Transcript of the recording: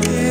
yeah.